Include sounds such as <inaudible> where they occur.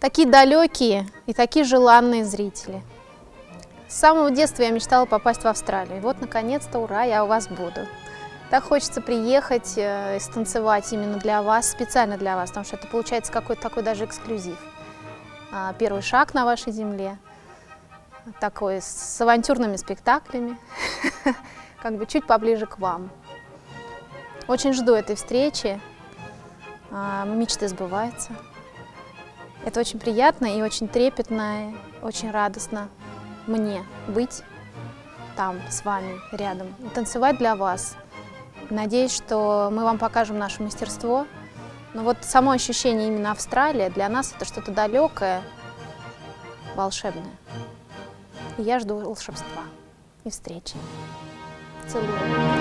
Такие далекие и такие желанные зрители. С самого детства я мечтала попасть в Австралию. И вот, наконец-то, ура, я у вас буду. Так хочется приехать э, и станцевать именно для вас, специально для вас, потому что это получается какой-то такой даже эксклюзив. А, Первый шаг на вашей земле, такой с авантюрными спектаклями, <laughs> как бы чуть поближе к вам. Очень жду этой встречи, А, мечты сбываются. Это очень приятно и очень трепетно, и очень радостно мне быть там с вами рядом и танцевать для вас. Надеюсь, что мы вам покажем наше мастерство. Но вот само ощущение именно Австралия для нас это что-то далекое, волшебное. И я жду волшебства и встречи. Целую.